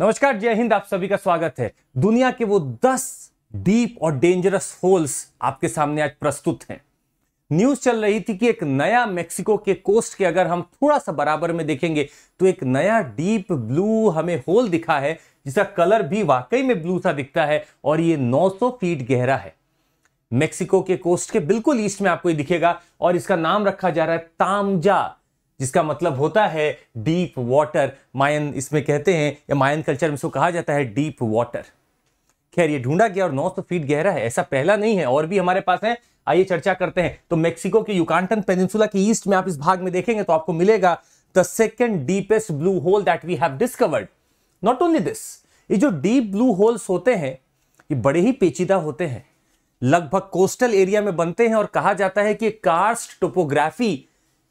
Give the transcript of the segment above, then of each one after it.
नमस्कार, जय हिंद, आप सभी का स्वागत है। दुनिया के वो दस डीप और डेंजरस होल्स आपके सामने आज प्रस्तुत हैं। न्यूज़ चल रही थी कि एक नया मेक्सिको के कोस्ट के अगर हम थोड़ा सा बराबर में देखेंगे तो एक नया डीप ब्लू हमें होल दिखा है, जिसका कलर भी वाकई में ब्लू सा दिखता है और ये 900 फीट गहरा है। मेक्सिको के कोस्ट के बिल्कुल ईस्ट में आपको ये दिखेगा और इसका नाम रखा जा रहा है तामजा जिसका मतलब होता है डीप वाटर मायन इसमें कहते हैं, या मायन कल्चर में इसको कहा जाता है डीप वाटर खैर, ये ढूंढा गया और 900 फीट गहरा है, ऐसा पहला नहीं है, और भी हमारे पास है। आइए चर्चा करते हैं। तो मेक्सिको के युकांटन पेनिनसुला के ईस्ट में आप इस भाग में देखेंगे तो आपको मिलेगा the second deepest blue hole that we have discovered not only this ये जो डीप ब्लू होल्स होते हैं, ये बड़े ही पेचीदा होते हैं। लगभग कोस्टल एरिया में बनते हैं और कहा जाता है कि कार्स्ट टोपोग्राफी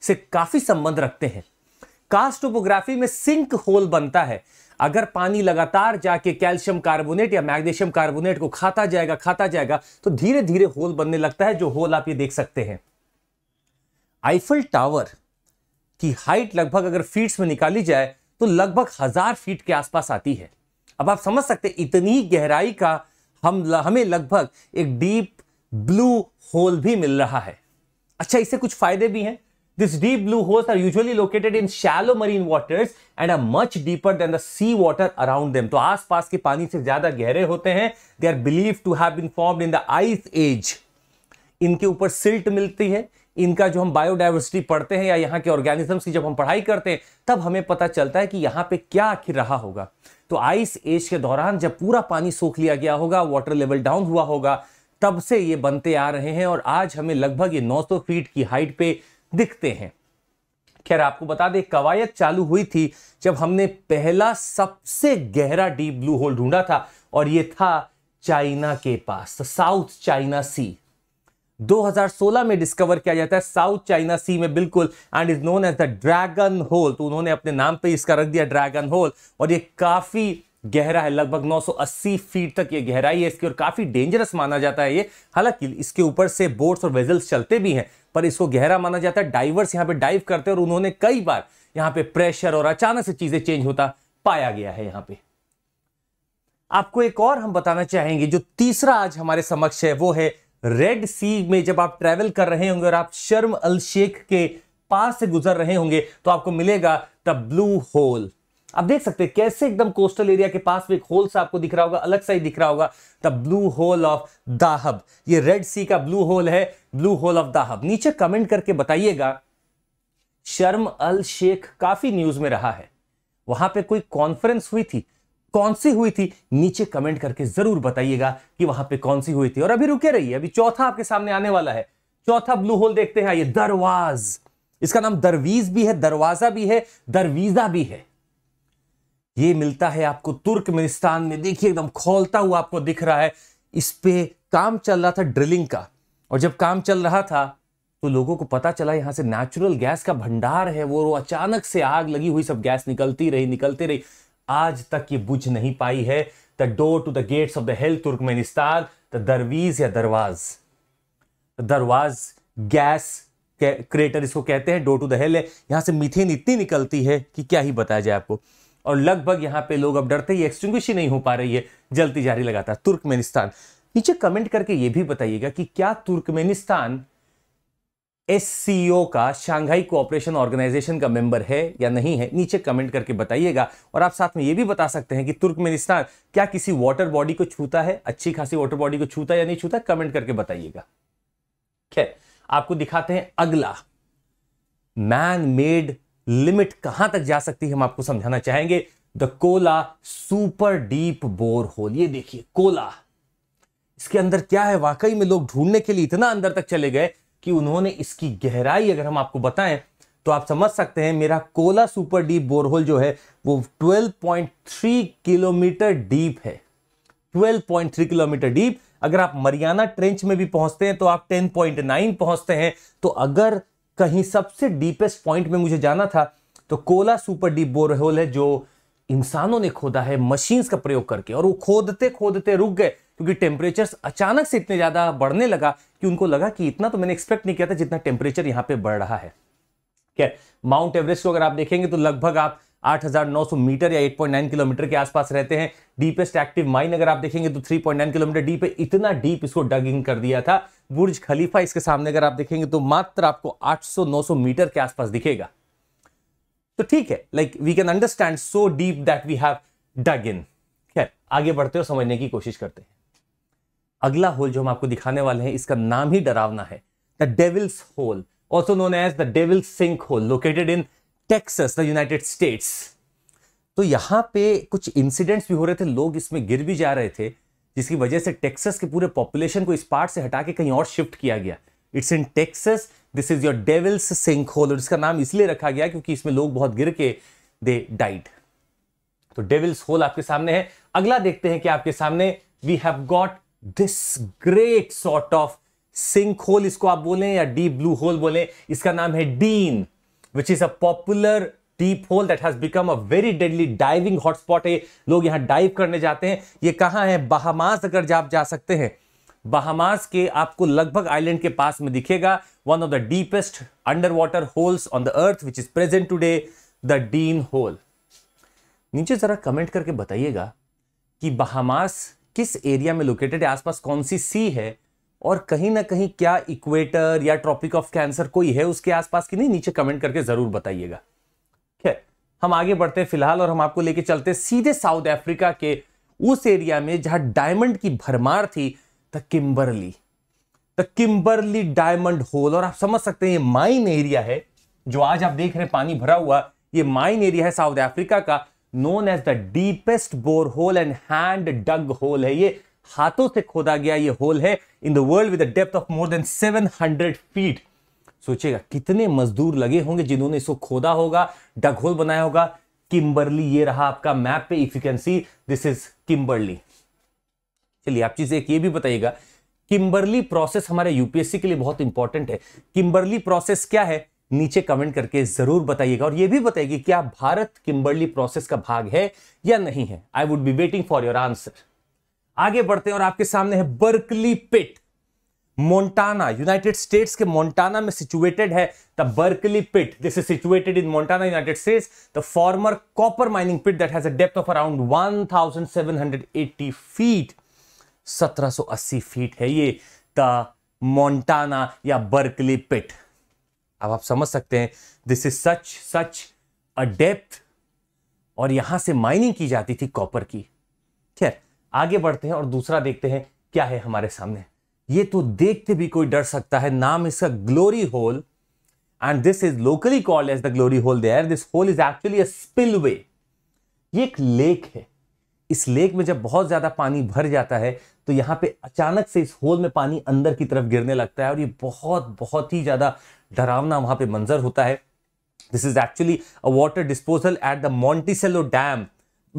से काफ़ी संबंध रखते हैं। कास्ट टोपोग्राफी में सिंक होल बनता है। अगर पानी लगातार जाके कैल्शियम कार्बोनेट या मैग्नीशियम कार्बोनेट को खाता जाएगा खाता जाएगा तो धीरे धीरे होल बनने लगता है, जो होल आप ये देख सकते हैं। आईफल टावर की हाइट लगभग अगर फीट्स में निकाली जाए तो लगभग हज़ार फीट के आसपास आती है। अब आप समझ सकते हैं, इतनी गहराई का हम हमें लगभग एक डीप ब्लू होल भी मिल रहा है। अच्छा इससे कुछ फ़ायदे भी हैं। These deep blue holes are usually located in shallow marine waters and are much deeper than the sea water around them. तो आसपास के पानी से ज़्यादा गहरे होते हैं। They are believe to have been formed in the ice age इनके ऊपर सिल्ट मिलती है। इनका जो हम बायोडाइवर्सिटी पढ़ते हैं या यहाँ के ऑर्गेनिजम्स की जब हम पढ़ाई करते हैं, तब हमें पता चलता है कि यहाँ पे क्या आखिर रहा होगा। तो आइस एज के दौरान जब पूरा पानी सोख लिया गया होगा वाटर लेवल डाउन हुआ होगा, तब से ये बनते आ रहे हैं और आज हमें लगभग ये 900 फीट की हाइट पे दिखते हैं। खैर, आपको बता दें, कवायद चालू हुई थी जब हमने पहला सबसे गहरा डीप ब्लू होल ढूंढा था और यह था चाइना के पास साउथ चाइना सी। 2016 में डिस्कवर किया जाता है साउथ चाइना सी में बिल्कुल and is known as the dragon hole तो उन्होंने अपने नाम पे इसका रख दिया ड्रैगन होल और ये काफ़ी गहरा है, लगभग 980 फीट तक ये गहराई है इसकी और काफ़ी डेंजरस माना जाता है ये। हालाँकि इसके ऊपर से बोट्स और वेजल्स चलते भी हैं, पर इसको गहरा माना जाता है। डाइवर्स यहाँ पे डाइव करते हैं और उन्होंने कई बार यहाँ पे प्रेशर और अचानक से चीज़ें चेंज होता पाया गया है यहाँ पे। आपको एक और हम बताना चाहेंगे, जो तीसरा आज हमारे समक्ष है, वो है रेड सी में जब आप ट्रेवल कर रहे होंगे और आप शर्म अल शेख के पास से गुजर रहे होंगे तो आपको मिलेगा द ब्लू होल आप देख सकते हैं कैसे एकदम कोस्टल एरिया के पास में एक होल सा आपको दिख रहा होगा, अलग सा ही दिख रहा होगा, the blue hole of Dahab. ये रेड सी का ब्लू होल है, ब्लू होल ऑफ़ दाहब। नीचे कमेंट करके बताइएगा, शर्म अल शेख काफ़ी न्यूज़ में रहा है। वहाँ पे कोई कॉन्फ्रेंस हुई थी? कौन सी हुई थी? नीचे कमेंट करके ज़रूर बताइएगा कि वहाँ पे कौन सी हुई थी। और अभी रुके रहिए, अभी चौथा आपके सामने आने वाला है। चौथा ब्लू होल देखते हैं ये दरवाज। इसका नाम दरवीज भी है, दरवाज़ा भी है, दरवीजा भी है। ये मिलता है आपको तुर्कमेनिस्तान में। देखिए, एकदम खोलता हुआ आपको दिख रहा है। इस पे काम चल रहा था ड्रिलिंग का। और जब काम चल रहा था तो लोगों को पता चला यहाँ से नेचुरल गैस का भंडार है वो अचानक से आग लगी हुई, सब गैस निकलती रही निकलती रही। आज तक ये बुझ नहीं पाई है। The door to the gates of the hell Turkmenistan. The Darweze या दरवाज दरवाज गैस क्रेटर इसको कहते हैं डोर टू द हेल है। यहाँ से मीथेन इतनी निकलती है कि क्या ही बताया जाए आपको। और लगभग यहाँ पे लोग अब डरते ही एक्सटिंग्विश ही नहीं हो पा रही है, जलती जारी लगातार तुर्कमेनिस्तान। नीचे कमेंट करके यह भी बताइएगा कि क्या तुर्कमेनिस्तान एससीओ का शांघाई कोऑपरेशन ऑर्गेनाइजेशन का मेंबर है या नहीं है, नीचे कमेंट करके बताइएगा और आप साथ में यह भी बता सकते हैं कि तुर्कमेनिस्तान क्या किसी वाटर बॉडी को छूता है, अच्छी खासी वाटर बॉडी को छूता या नहीं छूता कमेंट करके बताइएगा। खैर, आपको दिखाते हैं अगला। मैन मेड लिमिट कहाँ तक जा सकती है हम आपको समझाना चाहेंगे? The Kola super deep bore hole ये देखिए, कोला। इसके अंदर क्या है? वाकई में लोग ढूँढने के लिए इतना अंदर तक चले गए कि उन्होंने इसकी गहराई अगर हम आपको बताएँ तो आप समझ सकते हैं मेरा कोला सुपर डीप बोरहोल जो है, वो 12.3 किलोमीटर डीप है। 12.3 किलोमीटर डीप। अगर आप मरियाना ट्रेंच में भी पहुँचते हैं तो आप 10.9 पहुँचते हैं। तो अगर कहीं सबसे डीपेस्ट पॉइंट में मुझे जाना था तो कोला सुपर डीप बोरहोल है जो इंसानों ने खोदा है मशीन्स का प्रयोग करके। और वो खोदते खोदते रुक गए, क्योंकि टेम्परेचर अचानक से इतने ज़्यादा बढ़ने लगा कि उनको लगा कि इतना तो मैंने एक्सपेक्ट नहीं किया था जितना टेम्परेचर यहाँ पे बढ़ रहा है। क्या माउंट एवरेस्ट को अगर आप देखेंगे तो लगभग आप 8900 मीटर या 8.9 किलोमीटर के आसपास रहते हैं। डीपेस्ट एक्टिव माइन अगर आप देखेंगे तो 3.9 किलोमीटर डीप है इतना डीप इसको डगिंग कर दिया था। बुर्ज खलीफा इसके सामने अगर आप देखेंगे तो मात्र आपको 800-900 मीटर के आसपास दिखेगा। तो ठीक है like we can understand so deep that we have dug in खैर, आगे बढ़ते और समझने की कोशिश करते हैं। अगला होल जो हम आपको दिखाने वाले हैं, इसका नाम ही डरावना है। The devil's hole also known as the devil sink hole located in Texas the United States तो यहाँ पे कुछ इंसिडेंट्स भी हो रहे थे, लोग इसमें गिर भी जा रहे थे, जिसकी वजह से टेक्सस के पूरे पॉपुलेशन को इस पार्ट से हटा के कहीं और शिफ्ट किया गया। It's in Texas this is your devil's sink hole और इसका नाम इसलिए रखा गया क्योंकि इसमें लोग बहुत गिर के दे डाइड तो डेविल्स होल आपके सामने है। अगला देखते हैं कि आपके सामने we have got this great sort of sink hole इसको आप बोलें या डीप ब्लू होल बोलें। इसका नाम है Dean which is a popular deep hole that has become a very deadly diving hotspot है लोग यहाँ डाइव करने जाते हैं। ये कहाँ है? बहामास अगर आप जा सकते हैं बहामास के आपको लगभग आइलैंड के पास में दिखेगा। One of the deepest under water holes on the earth which is present today the Dean hole नीचे जरा कमेंट करके बताइएगा कि बहामास किस एरिया में लोकेटेड है? आसपास कौन सी सी है? और कहीं ना कहीं क्या इक्वेटर या ट्रॉपिक ऑफ़ कैंसर कोई है उसके आसपास की नहीं, नीचे कमेंट करके ज़रूर बताइएगा। खैर, हम आगे बढ़ते हैं फ़िलहाल और हम आपको लेके चलते सीधे साउथ अफ्रीका के उस एरिया में जहाँ डायमंड की भरमार थी the Kimberley the Kimberley diamond hole और आप समझ सकते हैं ये माइन एरिया है, जो आज आप देख रहे हैं पानी भरा हुआ, ये माइन एरिया है साउथ अफ्रीका का known as the deepest bore hole and hand dug hole है ये। हाथों से खोदा गया ये होल है in the world with depth of more than 700 feet. सोचेगा कितने मजदूर लगे होंगे जिन्होंने इसको खोदा होगा डग होल बनाया होगा। किम्बरली, ये रहा आपका मैप पे if you can see this is Kimberley. चलिए, आप चीज़ एक ये भी बताइएगा। किम्बरली प्रोसेस हमारे यूपीएससी के लिए बहुत इंपॉर्टेंट है। किम्बरली प्रोसेस क्या है? नीचे कमेंट करके ज़रूर बताइएगा और यह भी बताइए क्या भारत किम्बरली प्रोसेस का भाग है या नहीं है। I would be waiting for your answer आगे बढ़ते हैं और आपके सामने है Berkeley pit. Montana United States के मोन्टाना में सिचुएटेड है। The Berkeley pit this is situated in Montana United States the former copper mining pit that has a depth of around 1780 feet 1780 feet है ये द मोन्टाना या Berkeley pit अब आप समझ सकते हैं this is such such a depth और यहाँ से माइनिंग की जाती थी कॉपर की। खैर आगे बढ़ते हैं और दूसरा देखते हैं क्या है हमारे सामने। ये तो देखते भी कोई डर सकता है, नाम इसका glory hole and this is locally called as the glory hole there this hole is actually a spillway ये एक लेक है। इस लेक में जब बहुत ज़्यादा पानी भर जाता है तो यहाँ पे अचानक से इस होल में पानी अंदर की तरफ़ गिरने लगता है और ये बहुत बहुत ही ज़्यादा डरावना वहाँ पे मंजर होता है। This is actually a water disposal at the Monticello dam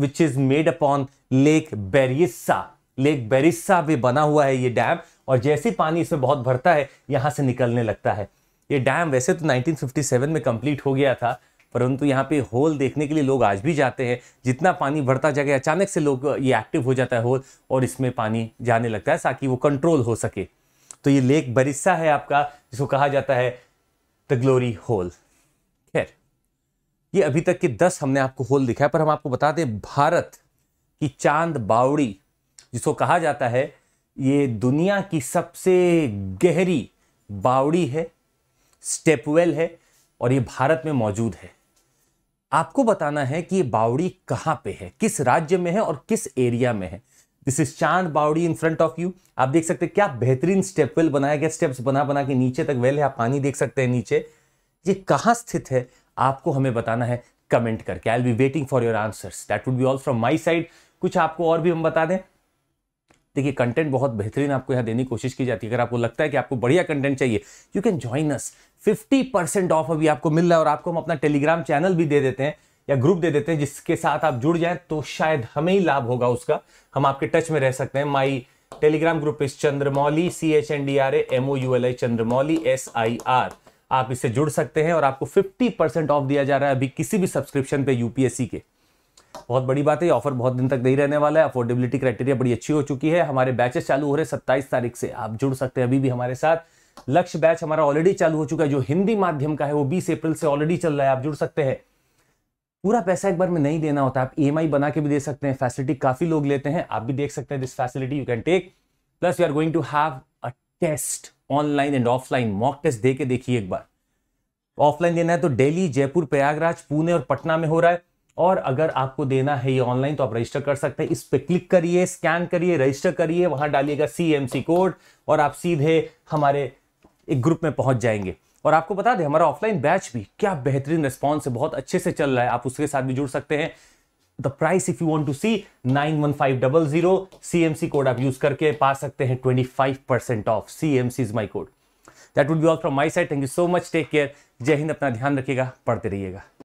which is made upon Lake Berryessa Lake Berryessa भी बना हुआ है ये डैम और जैसे पानी इसमें बहुत भरता है, यहाँ से निकलने लगता है। ये डैम वैसे तो 1957 में कंप्लीट हो गया था, परंतु यहाँ पे होल देखने के लिए लोग आज भी जाते हैं। जितना पानी भरता जगह, अचानक से लोग ये एक्टिव हो जाता है होल और इसमें पानी जाने लगता है, ताकि वो कंट्रोल हो सके। तो ये लेक बरिस्सा है आपका, जिसको कहा जाता है द ग्लोरी होल ये अभी तक के दस हमने आपको होल दिखाया, पर हम आपको बता दें, भारत की चाँद बावड़ी, जिसको कहा जाता है, ये दुनिया की सबसे गहरी बावड़ी है, स्टेपवेल है, और ये भारत में मौजूद है। आपको बताना है कि ये बावड़ी कहाँ पे है, किस राज्य में है और किस एरिया में है। This is Chand Baori in front of you आप देख सकते हैं क्या बेहतरीन स्टेपवेल बनाया गया, स्टेप्स बना बना के नीचे तक वेल है, आप पानी देख सकते हैं नीचे। ये कहाँ स्थित है? आपको हमें बताना है कमेंट करके। I'll be waiting for your answers that would be all from my side कुछ आपको और भी हम बता दें? देखिए कंटेंट बहुत बेहतरीन आपको यहाँ देने की कोशिश की जाती है। अगर आपको लगता है कि आपको बढ़िया कंटेंट चाहिए you can join us 50 percent off अभी आपको मिल रहा है और आपको हम अपना टेलीग्राम चैनल भी दे देते हैं या ग्रुप दे देते हैं, जिसके साथ आप जुड़ जाए तो शायद हमें ही लाभ होगा उसका। हम आपके टच में रह सकते हैं। My Telegram group is Chandramouli C H N D R M O U L I Chandramouli S I R आप इससे जुड़ सकते हैं और आपको 50 परसेंट ऑफ़ दिया जा रहा है अभी किसी भी सब्सक्रिप्शन पे यूपीएससी के। बहुत बड़ी बात है ऑफ़र बहुत दिन तक नहीं रहने वाला है। अफोर्डेबिलिटी क्राइटेरिया बड़ी अच्छी हो चुकी है। हमारे बैचेस चालू हो रहे हैं सत्ताईस तारीख से। आप जुड़ सकते हैं अभी भी हमारे साथ। लक्ष्य बैच हमारा ऑलरेडी चालू हो चुका है, जो हिंदी माध्यम का है, वो बीस अप्रैल से ऑलरेडी चल रहा है। आप जुड़ सकते हैं। पूरा पैसा एक बार में नहीं देना होता। आप ईएमआई बना के भी दे सकते हैं। फैसिलिटी काफ़ी लोग लेते हैं। आप भी देख सकते हैं this facility you can take plus you are going to have a test online and offline mock test दे के देखिए एक बार। ऑफलाइन देना है तो दिल्ली जयपुर, प्रयागराज, पुणे और पटना में हो रहा है। और अगर आपको देना है ये ऑनलाइन तो आप रजिस्टर कर सकते हैं। इस पर क्लिक करिए स्कैन करिए रजिस्टर करिए, वहाँ डालिएगा सीएमसी कोड और आप सीधे हमारे एक ग्रुप में पहुँच जाएँगे। और आपको बता दें, हमारा ऑफलाइन बैच भी क्या बेहतरीन रिस्पॉन्स है, बहुत अच्छे से चल रहा है। आप उसके साथ भी जुड़ सकते हैं। The price if you want to see nine one five double zero C code आप यूज़ करके पा सकते हैं twenty five percent off C M C is my code that would be all from my side thank you so much take care Jai Hind. अपना ध्यान रखिएगा. पढ़ते रहिएगा.